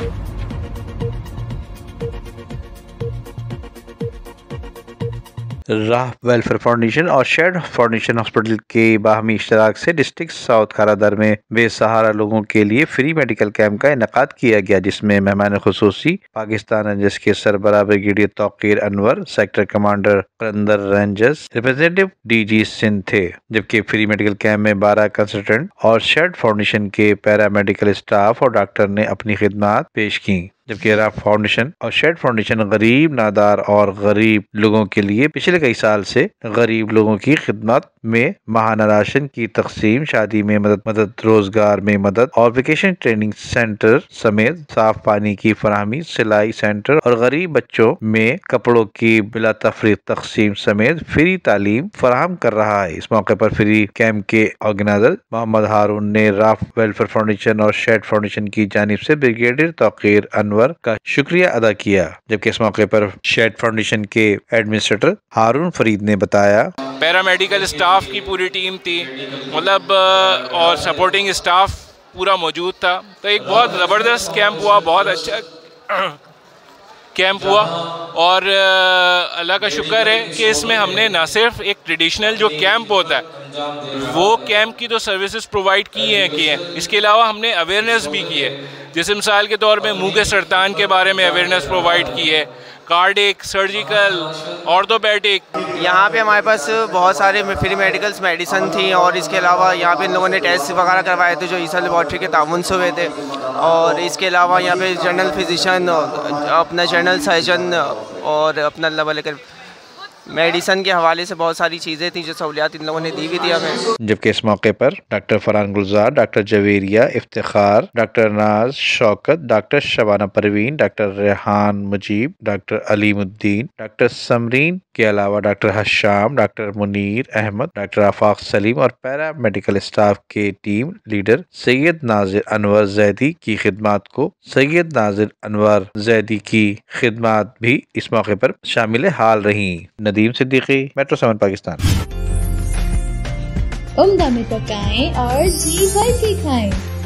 Thank you. राह welfare foundation और shade foundation hospital के बाहमी इश्तराक से डिस्ट्रिक्ट साउथ खारादर में बेसहारा लोगों के लिए फ्री मेडिकल कैंप का इनका किया गया, जिसमें मेहमान खसूसी, पाकिस्तान रेंजर्स के सरबरा brigadier Tauqeer Anwar, sector commander करंदर rangers representative D G Singh थे, जबकि फ्री मेडिकल कैंप में बारह कंसल्टेंट और शेड फाउंडेशन के पैरा मेडिकल स्टाफ और डॉक्टर ने अपनी खिदमत पेश की। जबकि राफ फाउंडेशन और शेड फाउंडेशन गरीब, नादार और गरीब लोगों के लिए पिछले कई साल से गरीब लोगों की खिदमत में महाना राशन की तकसीम, शादी में मदद मदद रोज़गार में मदद और वेकेशन ट्रेनिंग सेंटर समेत साफ़ पानी की फरहमी, सिलाई सेंटर और गरीब बच्चों में कपड़ों की बिला तफरी तकसीम समेत फ्री तालीम फराहम कर रहा है। इस मौके पर फ्री कैंप के ऑर्गेनाइजर मोहम्मद हारून ने राफ वेलफेयर फाउंडेशन और शेड फाउंडेशन की जानब से ब्रिगेडियर तोकीर अनवर अनवर का शुक्रिया अदा किया, जबकि इस मौके पर शेड फाउंडेशन के एडमिनिस्ट्रेटर हारून फरीद ने बताया। पैरामेडिकल स्टाफ की पूरी टीम थी मतलब और सपोर्टिंग स्टाफ पूरा मौजूद था। तो एक बहुत ज़बरदस्त कैंप हुआ, बहुत अच्छा कैंप हुआ। और अल्लाह का शुक्र है कि इसमें हमने ना सिर्फ़ एक ट्रेडिशनल जो कैंप होता है, वो कैंप की तो सर्विसेज़ प्रोवाइड की हैं की हैं। इसके अलावा हमने अवेयरनेस भी की है। जैसे मिसाल के तौर पे मुँह के सरतान के बारे में अवेयरनेस प्रोवाइड की है। कार्डिक सर्जिकल ऑर्थोपेडिक यहाँ पे हमारे पास बहुत सारे फ्री मेडिकल्स मेडिसन थी और इसके अलावा यहाँ पे इन लोगों ने टेस्ट वगैरह करवाए थे जो ईसा लेबॉर्ट्री के ताउन से हुए थे। और इसके अलावा यहाँ पे जनरल फिजिशन अपना जनरल सर्जन और अपना अल्लाह मेडिसन के हवाले से बहुत सारी चीज़ें थी जो सहूलियात इन लोगों ने दी हुई थी हमें। जबकि इस मौके पर doctor Farhan Gulzar, doctor Javeria Iftar doctor Naaz Shaukat, doctor Shabana Parveen, doctor Rehan Mujeeb, doctor Alimuddin, doctor Samreen के अलावा doctor Hasham doctor Munir Ahmed, doctor Afaq Saleem और पैरा मेडिकल स्टाफ के टीम लीडर सैयद नाजिर अनवर जैदी की खिदमत को सैयद नाजिर अनवर जैदी की खिदमत भी इस मौके पर शामिल हाल रही। Nadeem Siddiqui, metro seven, Pakistan. उम्दा में पकाएँ और जी भर के खाएँ।